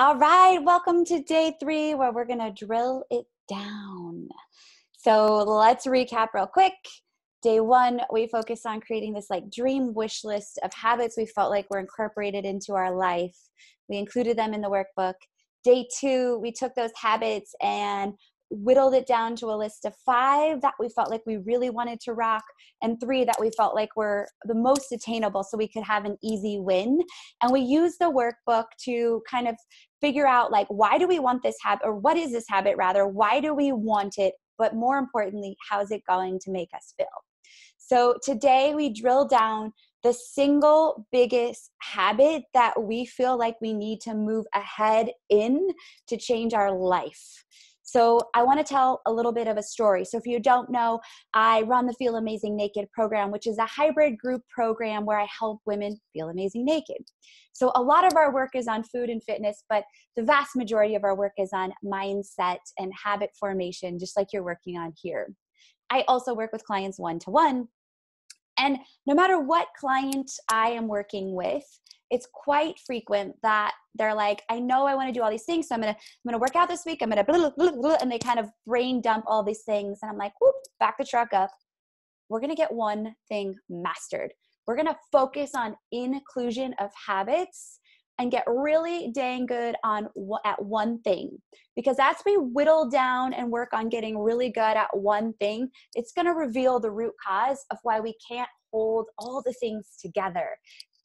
All right, welcome to day three where we're going to drill it down. So let's recap real quick. Day one, we focused on creating this like dream wish list of habits we felt like were incorporated into our life. We included them in the workbook. Day two, we took those habits and whittled it down to a list of five that we felt like we really wanted to rock and three that we felt like were the most attainable so we could have an easy win. And we used the workbook to kind of figure out like why do we want this habit or what is this habit rather? Why do we want it? But more importantly how is it going to make us feel? So today we drill down the single biggest habit that we feel like we need to move ahead in to change our life so, I want to tell a little bit of a story. So, if you don't know, I run the Feel Amazing Naked program, which is a hybrid group program where I help women feel amazing naked. So, a lot of our work is on food and fitness, but the vast majority of our work is on mindset and habit formation, just like you're working on here. I also work with clients one to one. And no matter what client I am working with, it's quite frequent that they're like, I know I want to do all these things, so I'm gonna I'm gonna work out this week. I'm gonna blah, blah, blah, and they kind of brain dump all these things, and I'm like, whoop, back the truck up. We're gonna get one thing mastered. We're gonna focus on inclusion of habits and get really dang good on at one thing. Because as we whittle down and work on getting really good at one thing it's going to reveal the root cause of why we can't hold all the things together.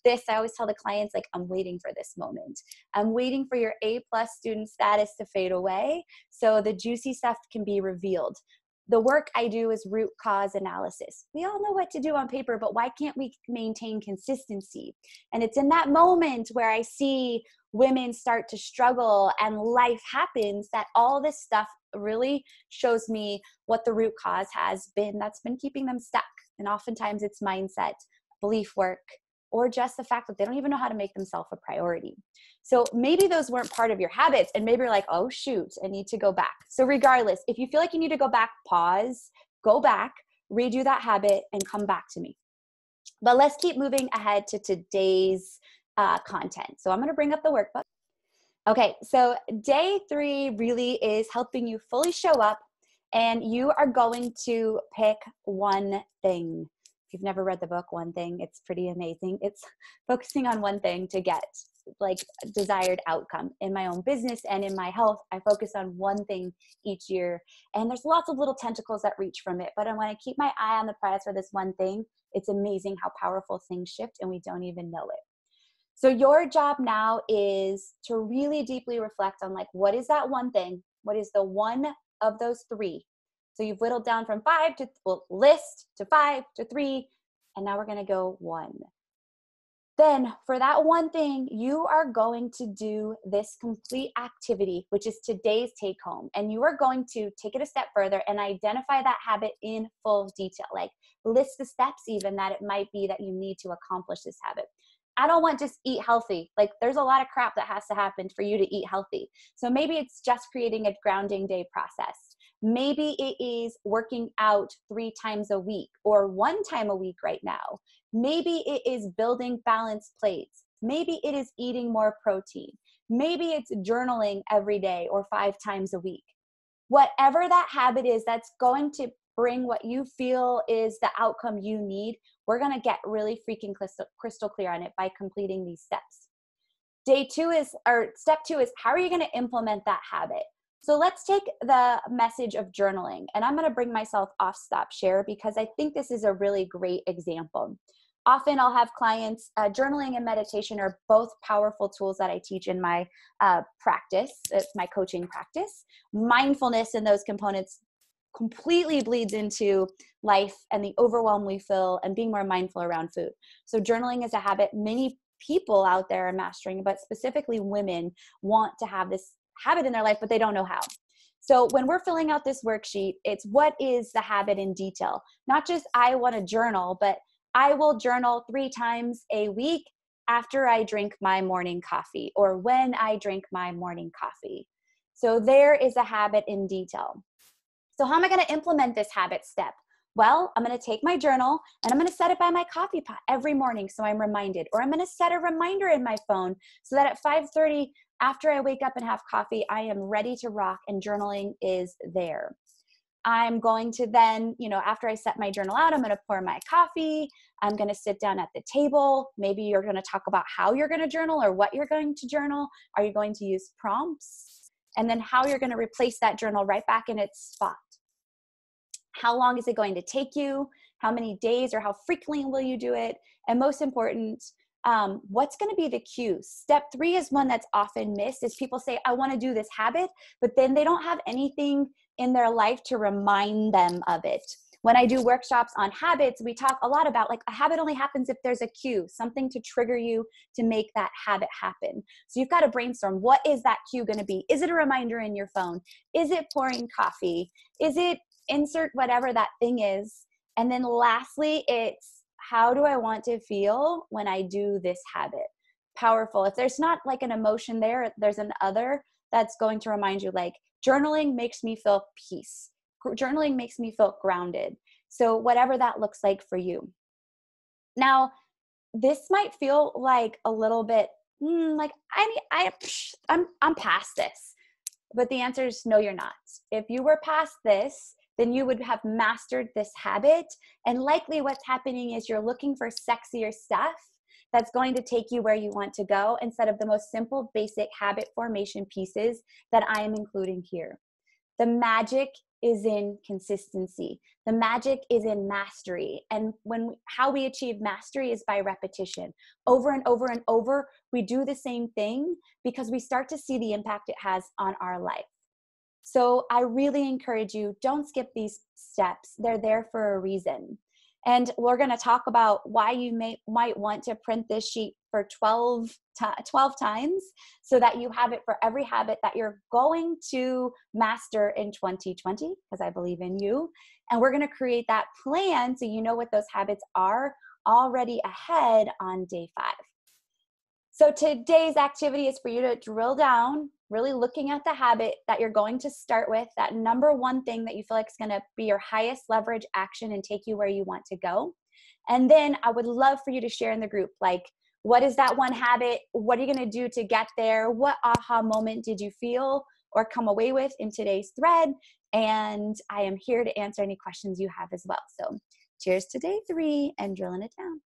This i always tell the clients like i'm waiting for this moment. I'm waiting for your a plus student status to fade away so the juicy stuff can be revealed the work I do is root cause analysis. We all know what to do on paper, but why can't we maintain consistency? And it's in that moment where I see women start to struggle and life happens that all this stuff really shows me what the root cause has been that's been keeping them stuck. And oftentimes it's mindset, belief work, or just the fact that they don't even know how to make themselves a priority. So maybe those weren't part of your habits, and maybe you're like, oh, shoot, I need to go back. So, regardless, if you feel like you need to go back, pause, go back, redo that habit, and come back to me. But let's keep moving ahead to today's uh, content. So, I'm to bring up the workbook. Okay, so day three really is helping you fully show up, and you are going to pick one thing you've never read the book one thing it's pretty amazing. It's focusing on one thing to get like desired outcome. In my own business and in my health i focus on one thing each year and there's lots of little tentacles that reach from it but i want to keep my eye on the prize for this one thing. It's amazing how powerful things shift and we don't even know it. So your job now is to really deeply reflect on like what is that one thing? What is the one of those three so you've whittled down from five to well, list to five to three, and now we're going to go one. Then, for that one thing, you are going to do this complete activity, which is today's take home. And you are going to take it a step further and identify that habit in full detail. Like, list the steps, even that it might be that you need to accomplish this habit. I don't want just eat healthy. Like there's a lot of crap that has to happen for you to eat healthy. So maybe it's just creating a grounding day process. Maybe it is working out three times a week or one time a week right now. Maybe it is building balanced plates. Maybe it is eating more protein. Maybe it's journaling every day or five times a week. Whatever that habit is that's going to bring what you feel is the outcome you need, we're going to get really freaking crystal, clear on it by completing these steps. Day two is, or step two is, how are you going to implement that habit? So let's take the message of journaling, and I'm going to bring myself off stop share because I think this is a really great example. Often I'll have clients, uh, journaling and meditation are both powerful tools that I teach in my uh, practice, it's my coaching practice. Mindfulness and those components completely bleeds into life and the overwhelm we feel and being more mindful around food. So, journaling is a habit many people out there are mastering, but specifically women want to have this habit in their life, but they don't know how. So when we're filling out this worksheet, it's what is the habit in detail? Not just I want to journal, but I will journal three times a week after I drink my morning coffee or when I drink my morning coffee. So there is a habit in detail. So, how am I going to implement this habit step? Well, I'm going to take my journal and I'm going to set it by my coffee pot every morning so I'm reminded or I'm going to set a reminder in my phone so that at 5:30 after I wake up and have coffee, I am ready to rock and journaling is there. I'm going to then, you know, after I set my journal out, I'm going to pour my coffee. I'm going to sit down at the table. Maybe you're going to talk about how you're going to journal or what you're going to journal. Are you going to use prompts? And then how you're going to replace that journal right back in its spot. How long is it going to take you? How many days or how frequently will you do it? And most important, um, what's going to be the cue? Step three is one that's often missed is people say i want to do this habit but then they don't have anything in their life to remind them of it. When i do workshops on habits we talk a lot about like a habit only happens if there's a cue something to trigger you to make that habit happen. So you've got to brainstorm what is that cue going to be? Is it a reminder in your phone? Is it pouring coffee? Is it insert whatever that thing is? And then lastly it's how do I want to feel when I do this habit? Powerful. If there's not like an emotion there, there's an other that's going to remind you like journaling makes me feel peace. Journaling makes me feel grounded. So, whatever that looks like for you. Now, this might feel like a little bit mm, like I I I'm I'm past this. But the answer is no you're not. If you were past this, then you would have mastered this habit. And likely what's happening is you're looking for sexier stuff that's going to take you where you want to go instead of the most simple, basic habit formation pieces that I am including here. The magic is in consistency. The magic is in mastery. And when how we achieve mastery is by repetition. Over and over and over, we do the same thing because we start to see the impact it has on our life. So I really encourage you don't skip these steps. They're there for a reason. And we're going to talk about why you may might want to print this sheet for 12, 12 times so that you have it for every habit that you're going to master in 2020 because I believe in you. And we're going to create that plan so you know what those habits are already ahead on day 5. So today's activity is for you to drill down really looking at the habit that you're going to start with, that number one thing that you feel like is going to be your highest leverage action and take you where you want to go. And then I would love for you to share in the group like, what is that one habit? What are you going to do to get there? What aha moment did you feel or come away with in today's thread? And I am here to answer any questions you have as well. So, cheers to day three and drilling it down.